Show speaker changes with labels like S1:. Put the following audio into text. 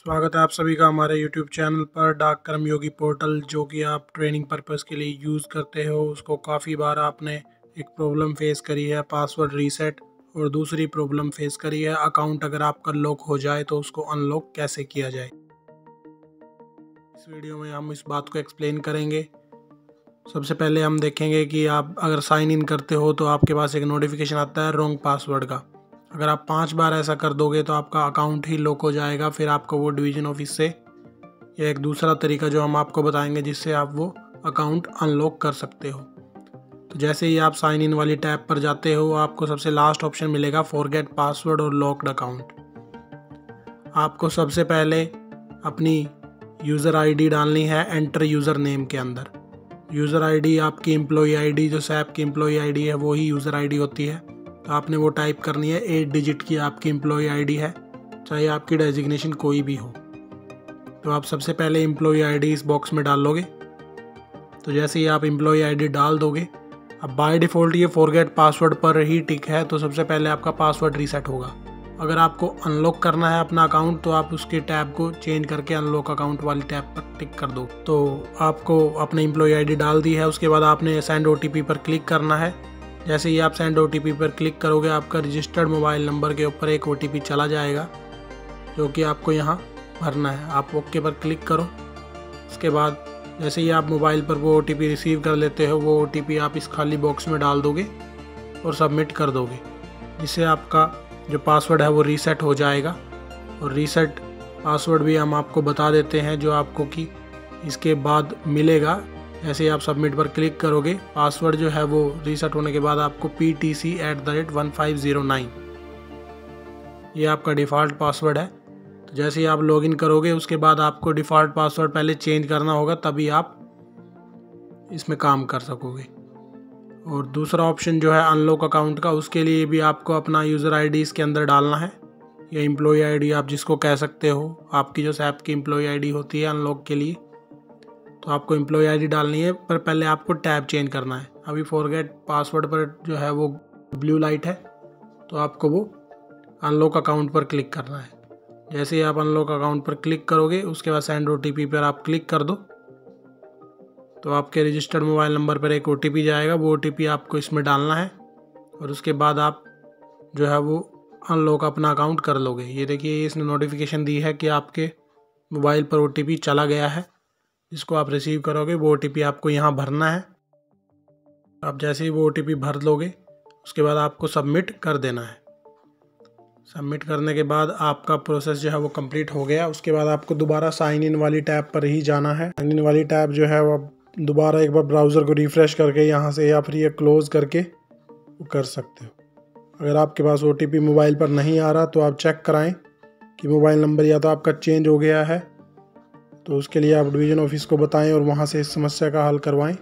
S1: स्वागत है आप सभी का हमारे YouTube चैनल पर, डाक कर्म योगी पोर्टल, जो कि आप ट्रेनिंग पर्पज़ के लिए यूज़ करते हो। उसको काफ़ी बार आपने एक प्रॉब्लम फेस करी है पासवर्ड रीसेट और दूसरी प्रॉब्लम फेस करी है। अकाउंट अगर आपका लॉक हो जाए तो उसको अनलॉक कैसे किया जाए? इस वीडियो में हम इस बात को एक्सप्लेन करेंगे। सबसे पहले हम देखेंगे कि आप अगर साइन इन करते हो तो आपके पास एक नोटिफिकेशन आता है रॉन्ग पासवर्ड का। अगर आप पाँच बार ऐसा कर दोगे तो आपका अकाउंट ही लॉक हो जाएगा, फिर आपको वो डिवीज़न ऑफ़िस से या एक दूसरा तरीका जो हम आपको बताएँगे जिससे आप वो अकाउंट अनलॉक कर सकते हो। तो जैसे ही आप साइन इन वाली टैब पर जाते हो, आपको सबसे लास्ट ऑप्शन मिलेगा फॉरगेट पासवर्ड और लॉक्ड अकाउंट आपको सबसे पहले अपनी यूज़र आईडी डालनी है एंटर यूज़र नेम के अंदर। यूज़र आईडी आपकी एम्प्लॉई आईडी जो सैप की एम्प्लॉई आईडी है, वो ही यूज़र आईडी होती है। आपने वो टाइप करनी है एट डिजिट की आपकी एम्प्लॉय आईडी है, चाहे आपकी डेजिग्नेशन कोई भी हो। तो आप सबसे पहले एम्प्लॉय आईडी इस बॉक्स में डाल लोगे। तो जैसे ही आप एम्प्लॉय आईडी डाल दोगे, अब बाय डिफ़ॉल्ट ये फॉरगेट पासवर्ड पर ही टिक है तो सबसे पहले आपका पासवर्ड रीसेट होगा। अगर आपको अनलॉक करना है अपना अकाउंट तो आप उसके टैब को चेंज करके अनलॉक अकाउंट वाली टैब पर टिक कर दो। तो आपको अपने एम्प्लॉय आईडी डाल दी है, उसके बाद आपने सेंड ओ पर क्लिक करना है। जैसे ही आप सेंड ओटीपी पर क्लिक करोगे, आपका रजिस्टर्ड मोबाइल नंबर के ऊपर एक ओटीपी चला जाएगा, जो कि आपको यहाँ भरना है। आप ओके पर क्लिक करो। उसके बाद जैसे ही आप मोबाइल पर वो ओटीपी रिसीव कर लेते हो, वो ओटीपी आप इस खाली बॉक्स में डाल दोगे और सबमिट कर दोगे। जिससे आपका जो पासवर्ड है वो रीसेट हो जाएगा। और रीसेट पासवर्ड भी हम आपको बता देते हैं, जो आपको कि इसके बाद मिलेगा। ऐसे ही आप सबमिट पर क्लिक करोगे पासवर्ड जो है वो रीसेट होने के बाद आपको P T C at the rate one five zero nine ये आपका डिफ़ॉल्ट पासवर्ड है। तो जैसे ही आप लॉगिन करोगे, उसके बाद आपको डिफ़ॉल्ट पासवर्ड पहले चेंज करना होगा, तभी आप इसमें काम कर सकोगे। और दूसरा ऑप्शन जो है अनलॉक अकाउंट का, उसके लिए भी आपको अपना यूज़र आईडी इसके अंदर डालना है। या एम्प्लॉय आईडी आप जिसको कह सकते हो, आपकी जो सैप की एम्प्लॉय आईडी होती है अनलॉक के लिए। तो आपको एम्प्लॉय आईडी डालनी है, पर पहले आपको टैब चेंज करना है। अभी फॉरगेट पासवर्ड पर जो है वो ब्लू लाइट है तो आपको वो अनलॉक अकाउंट पर क्लिक करना है। जैसे ही आप अनलॉक अकाउंट पर क्लिक करोगे, उसके बाद सेंड ओ पर आप क्लिक कर दो। तो आपके रजिस्टर्ड मोबाइल नंबर पर एक ओटीपी जाएगा, वो ओटीपी आपको इसमें डालना है, और उसके बाद आप जो है वो अनलॉक अपना अकाउंट कर लोगे। ये देखिए, इसने नोटिफिकेशन दी है कि आपके मोबाइल पर ओटीपी चला गया है। जिसको आप रिसीव करोगे, वो ओटीपी आपको यहाँ भरना है। आप जैसे ही वो ओटीपी भर लोगे, उसके बाद आपको सबमिट कर देना है। सबमिट करने के बाद आपका प्रोसेस जो है वो कंप्लीट हो गया। उसके बाद आपको दोबारा साइन इन वाली टैब पर ही जाना है। साइन इन वाली टैब जो है वो दोबारा एक बार ब्राउज़र को रिफ़्रेश करके यहाँ से या फिर ये क्लोज़ करके कर सकते हो। अगर आपके पास ओटीपी मोबाइल पर नहीं आ रहा तो आप चेक कराएँ कि मोबाइल नंबर या तो आपका चेंज हो गया है तो उसके लिए आप डिवीज़न ऑफ़िस को बताएँ और वहाँ से इस समस्या का हल करवाएँ।